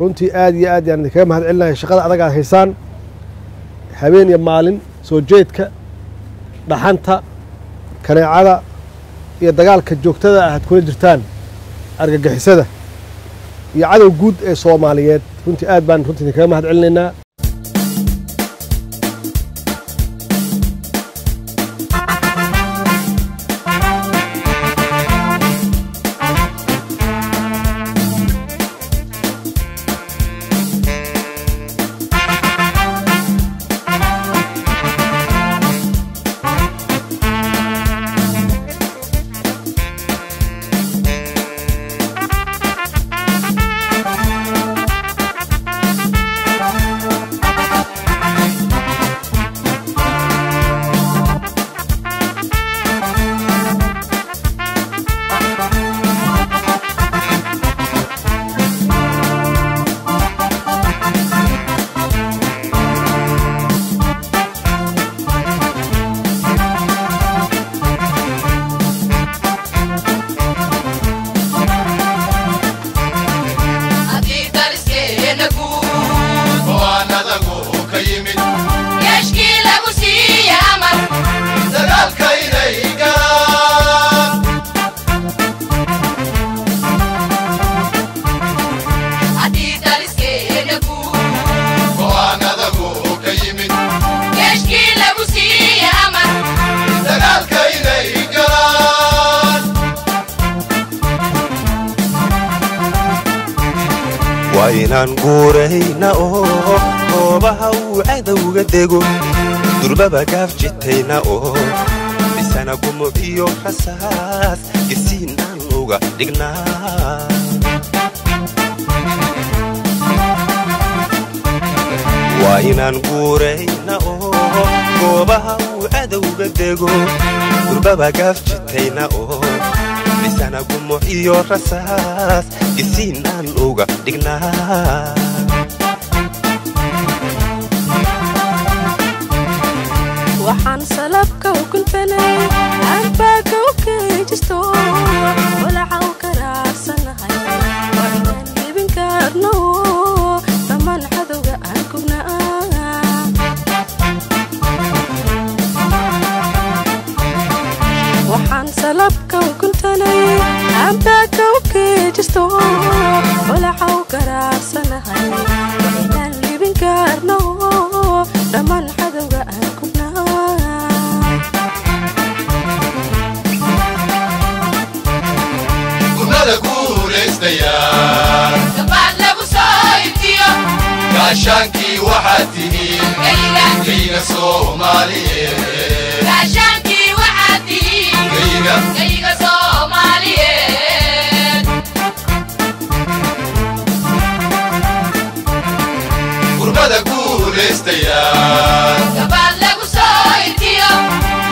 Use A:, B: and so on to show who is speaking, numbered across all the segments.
A: runtii aad iyo aad yaan idinkaga mahad celinaya shaqada adag aad haysaan habeen iyo maalin soo jeedka dhaxanta kaneecada iyo dagaalka joogtada ah aad kula jirtaan argagixisada iyo cadow guud ee soomaaliyeed. Runtii aad baan runtii idinkaga mahad celinaynaa
B: waa inaan guurayna oo goobaha uu cadowga dego. Durbaba gaaf jitayna oo dhisana gumuc iyo rasaas gisiin aan uga dhignaa. Waa inaan guurayna oo goobaha uu cadowga dego. Durbaba gaaf jitayna oo dhisana gumuc iyo rasaas gisiin aan uga dhignaa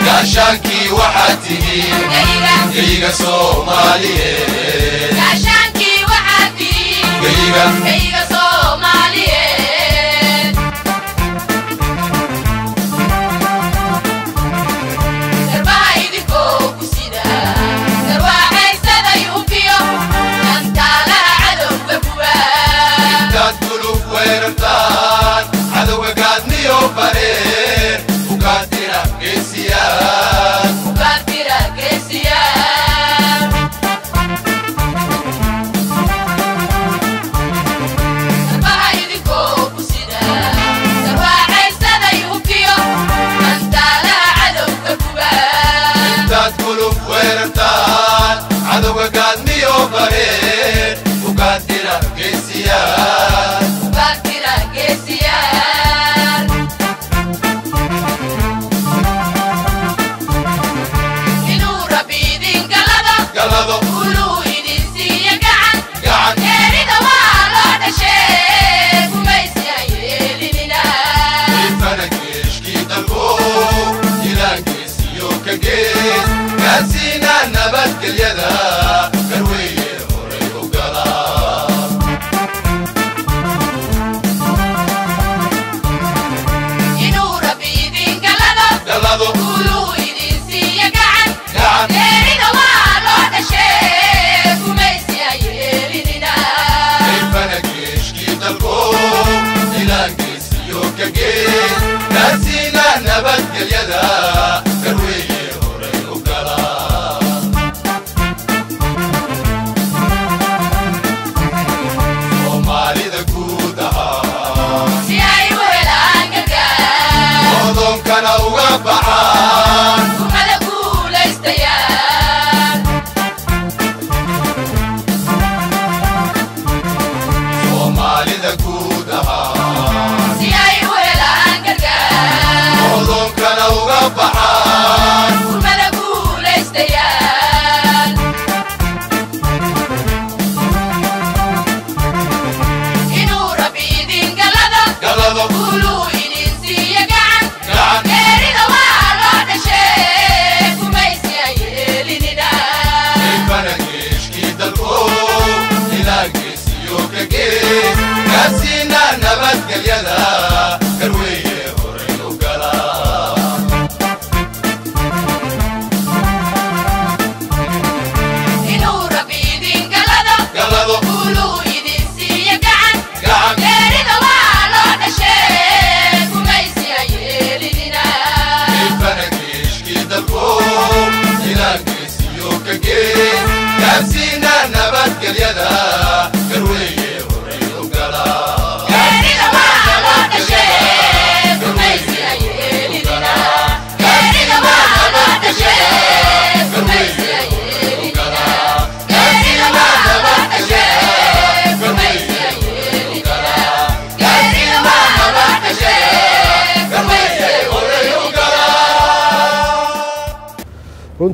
C: gaashaankii waxaad tihiin geyga soomaaliyeed fuera.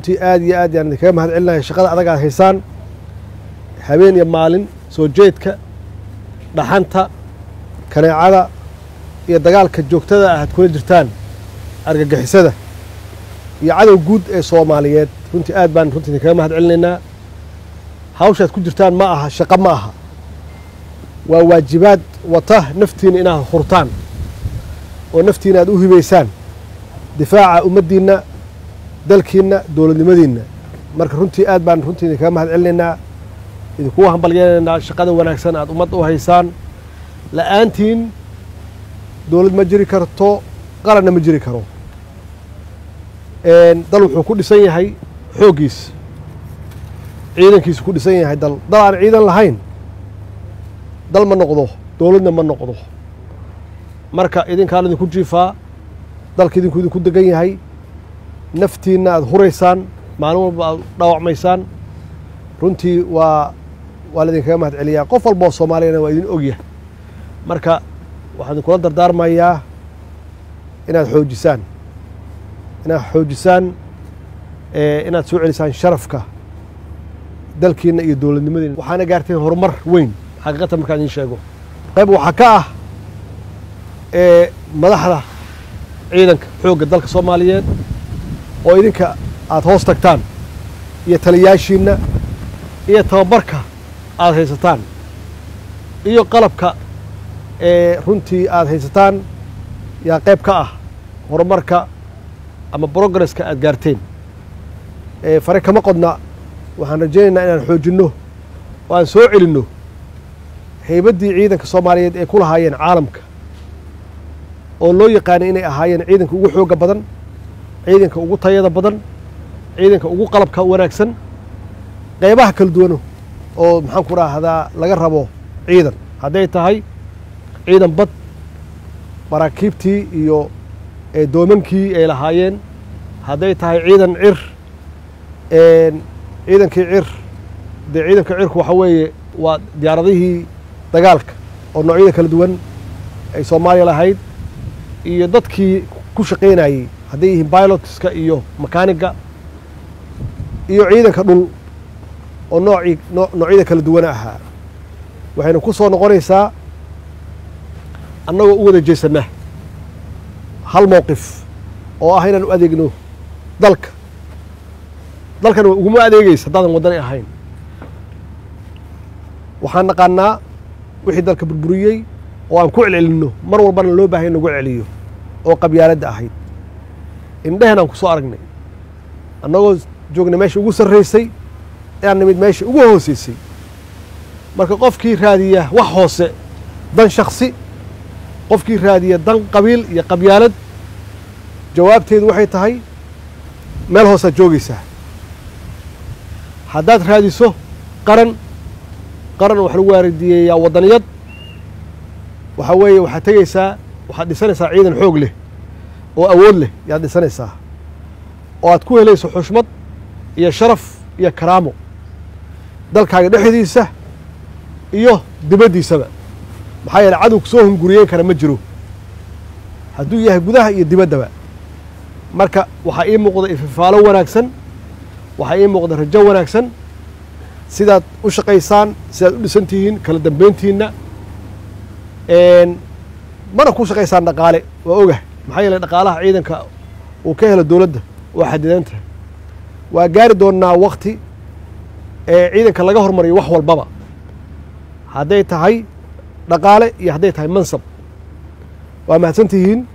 A: Runtii aad iyo aad yaan idinkaga mahad celinahay shaqada adag aad haysaan habeen iyo maalin soo jeedka dhaxanta kaneecada iyo dagaalka joogtada ah aad kula jirtaan argagixisada iyo cadow guud ee soomaaliyeed. Runtii aad baan runtii idinkaga mahad celinaynaa hawshaad ku jirtaan ma aha shaqo ma aha. Waa waajibaad wata naftiina inaad hurtaan oo naftiina aad u hibaysaan. Difaaca ummaddiinna dalkiinna dowladnimadiinna. Marka runtii aad baan runtii idinkaga mahad celinaynaa idinkugu hambalyaynaynaa shaqada wanaagsan aad ummadda u haysaan. La'aantiin dowlad ma jiri karto qaranna ma jiri karo. Dal wuxuu ku dhisan yahay xooggiis ciidankiisu ku dhisan yahay dal. Dal aan ciidan lahayn dal ma noqdo dowladna ma noqdo. Marka idinkaan idinku jiifaa dalka idinku idinku degan yahay naftiinna aad huraysaan maalin walba aad dhaawacmaysaan runtii waa waa laidinkaga mahad celiyaa. Qof walba oo soomaaliyana waa idin ogyahay. Marka waxaan idinkula dardaarmayaa inaad xoojisaan. Inaad xoojisaan eh, inaad soo celisaan sharafka dalkiinna iyo dowladnimadiina waxaana gaarteen horumar weyn. Xaqiiqatan markaan idiin sheego. Qayb waxaa ka ah eh, madaxda ciidanka xoogga dalka soomaaliyeed oo idinka aad hoos tagtaan iyo taliyaashiinna iyo tababarka aad haysataan iyo qalabka ee runtii aad haysataan yaa qayb ka ah horumarka ama progresska aad gaarteen. Ee fare kama qodna waxaan rajaynaynaa inaan xoojinno oo aan soo celinno haybaddii ciidanka soomaaliyeed ee ku lahaayeen caalamka oo loo yaqaanay inay ahaayeen ciidanka ugu xoogga badan ciidanka ugu tayada badan ciidanka ugu qalabka wanaagsan qaybaha kala duwano oo maxaan ku raahdaa laga rabo ciidan. Hadday tahay ciidan bad maraakiibtii iyo doomankii ay lahaayeen hadday tahay ciidan cir ciidankii cir dee ciidanka cirku waxa weeye waa diyaaradihii dagaalka oo noocyada kala duwan ay soomaaliya lahayd iyo dadkii ku shaqaynayey hadday yihiin pilotska iyo makaaniga iyo ciidanka dhul oo noocii noo- noocyada kala duwan ahaa waxayna ku soo noqonaysaa annagoo u wada jeesanna hal mowqif oo ah inaan u adeegno dalka. Dalkan uguma adeegaysa haddaadan waddani ahayn. Waxaan naqaanaa wixii dalka burburiyey oo aan ku celcelinno mar walbana loo baahay in nagu celiyo oo qabyaaladda ahayd indhehen aan ku soo aragnay. Annagoo joogna meesha ugu sarraysay inaan nimid meesha ugu hoosaysay marka qofkii raadiya wax hoose dan shaksi qofkii raadiya dan qabiil iyo qabyaalad jawaabteedu waxay tahay meel hoosaad joogaysaa. Haddaad raadiso qaran qaran waxa lagu waaridiyeeyaa waddaniyad waxaa weeye waxaad tegaysaa waxaad dhisanaysaa ciidan xoog leh oo awood leh yaad dhisanaysaa oo aad ku helayso xushmad iyo sharaf iyo karaamo dalkaaga dhexdiisa iyo dibaddiisaba. Maxaa yeele cadowga soo hunguriyeyn kara ma jiro. Hadduu yahay gudaha iyo dibaddaba. Marka waxaa ii muuqda ififaalo wanaagsan waxaa ii muuqda rajo wanaagsan sidaad u shaqaysaan sidaad u dhisan tihiin kala dambayntiinna mana ku shaqaysaan dhaqaale waa ogah maxaa yeele dhaqaalaha ciidanka uu ka helo dowladda waa xadidan tahay waa gaari doonnaa wakti ee ciidanka laga hormariyo wax walbaba. Hadday tahay dhaqaale iyo hadday tahay mansab waa mahadsan tihiin